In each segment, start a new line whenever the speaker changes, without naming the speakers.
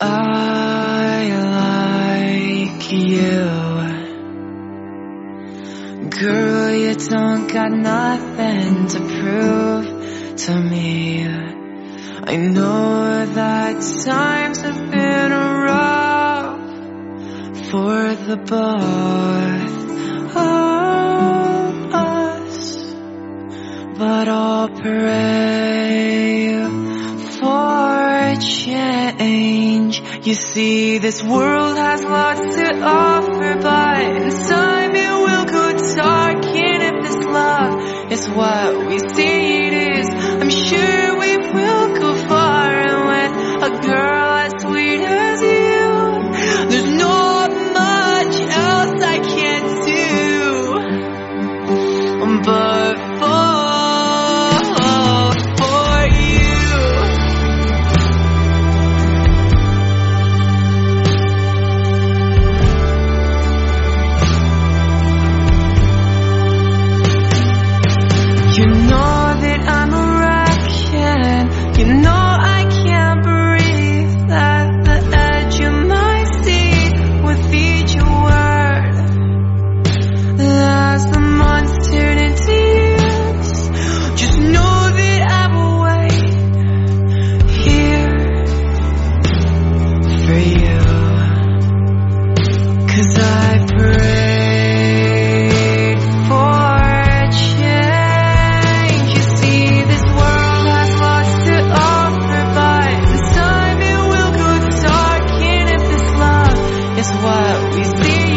I like you. Girl, you don't got nothing to prove to me. I know that times have been rough for the both of us, but I'll pray for a change. You see, this world has lots to offer, but in time it will go dark. And if this love is what we see it is, I'm sure we will we see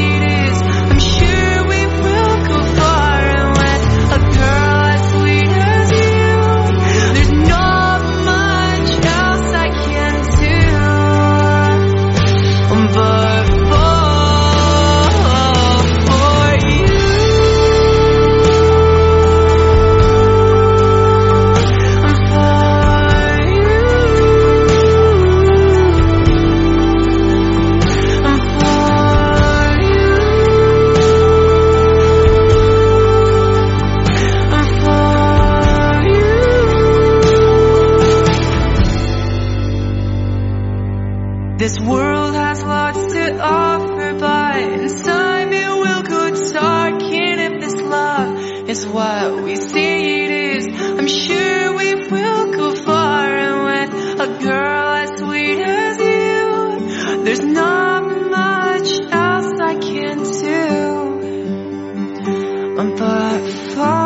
This world has lots to offer, but in time it will go dark. And if this love is what we see it is, I'm sure we will go far. And with a girl as sweet as you, there's not much else I can do. But far.